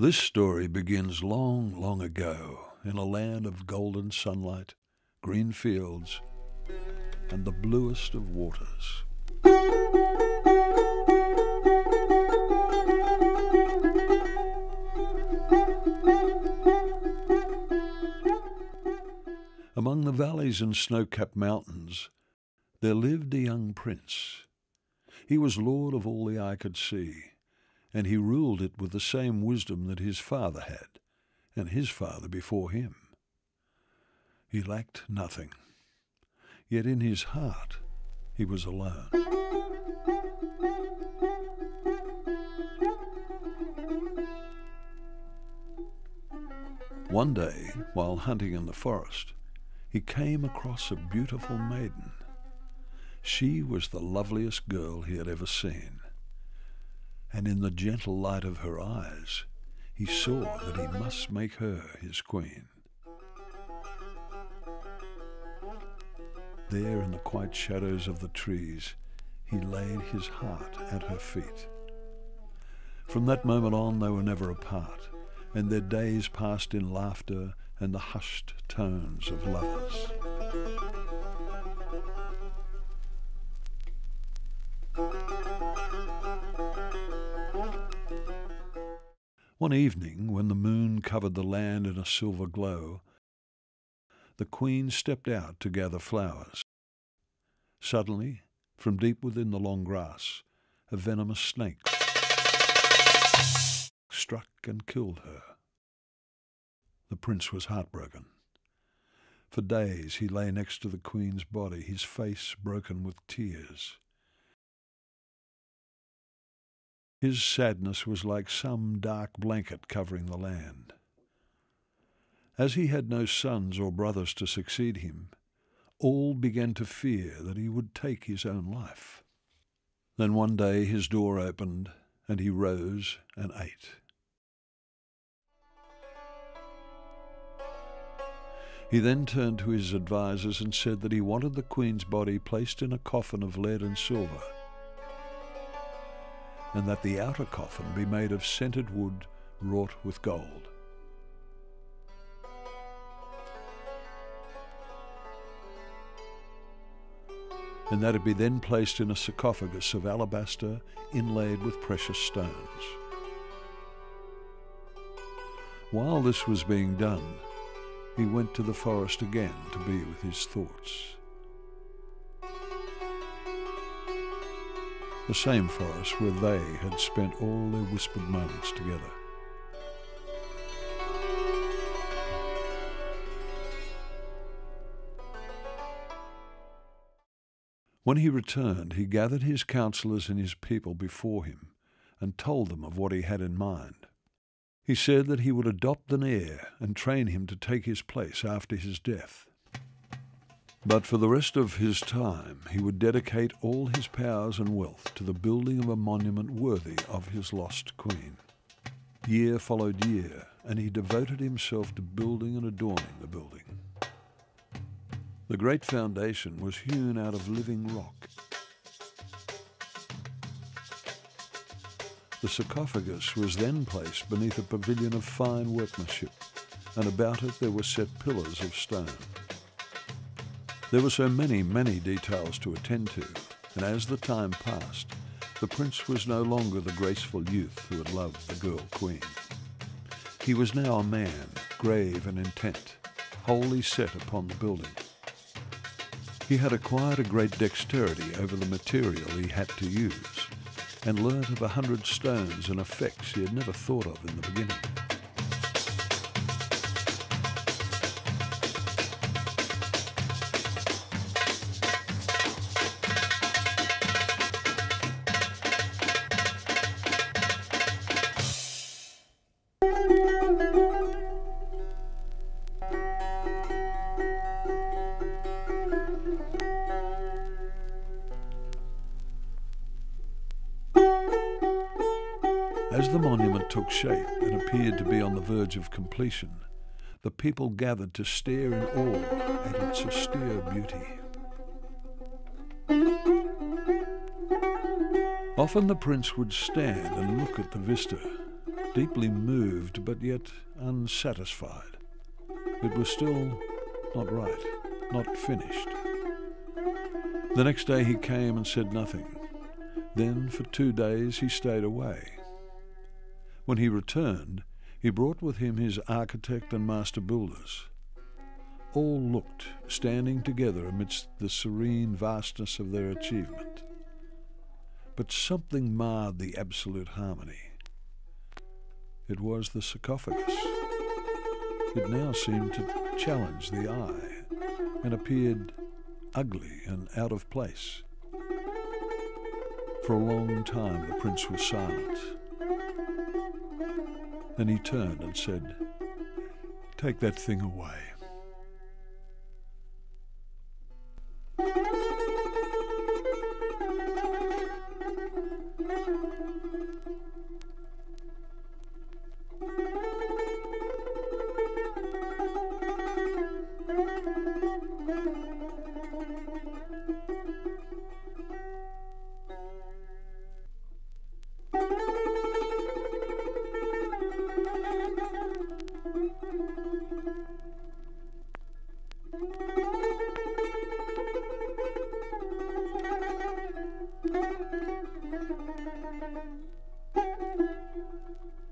This story begins long, long ago in a land of golden sunlight, green fields, and the bluest of waters. Among the valleys and snow-capped mountains, there lived a young prince. He was lord of all the eye could see, and he ruled it with the same wisdom that his father had, and his father before him. He lacked nothing, yet in his heart he was alone. One day, while hunting in the forest, he came across a beautiful maiden. She was the loveliest girl he had ever seen, and in the gentle light of her eyes, he saw that he must make her his queen. There in the quiet shadows of the trees, he laid his heart at her feet. From that moment on, they were never apart, and their days passed in laughter and the hushed tones of lovers. One evening, when the moon covered the land in a silver glow, the queen stepped out to gather flowers. Suddenly, from deep within the long grass, a venomous snake struck and killed her. The prince was heartbroken. For days he lay next to the queen's body, his face broken with tears. His sadness was like some dark blanket covering the land. As he had no sons or brothers to succeed him, all began to fear that he would take his own life. Then one day his door opened, and he rose and ate. He then turned to his advisers and said that he wanted the Queen's body placed in a coffin of lead and silver, and that the outer coffin be made of scented wood wrought with gold. And that it be then placed in a sarcophagus of alabaster inlaid with precious stones. While this was being done, he went to the forest again to be with his thoughts. The same forest where they had spent all their whispered moments together. When he returned, he gathered his counsellors and his people before him and told them of what he had in mind. He said that he would adopt an heir and train him to take his place after his death. But for the rest of his time, he would dedicate all his powers and wealth to the building of a monument worthy of his lost queen. Year followed year, and he devoted himself to building and adorning the building. The great foundation was hewn out of living rock. The sarcophagus was then placed beneath a pavilion of fine workmanship, and about it there were set pillars of stone. There were so many, many details to attend to, and as the time passed, the prince was no longer the graceful youth who had loved the girl queen. He was now a man, grave and intent, wholly set upon the building. He had acquired a great dexterity over the material he had to use, and learnt of a hundred stones and effects he had never thought of in the beginning. As the monument took shape and appeared to be on the verge of completion, the people gathered to stare in awe at its austere beauty. Often the prince would stand and look at the vista, deeply moved but yet unsatisfied. It was still not right, not finished. The next day he came and said nothing. Then for two days he stayed away. When he returned, he brought with him his architect and master builders. All looked, standing together amidst the serene vastness of their achievement. But something marred the absolute harmony. It was the sarcophagus. It now seemed to challenge the eye and appeared ugly and out of place. For a long time the prince was silent. Then he turned and said, Take that thing away. Thank you.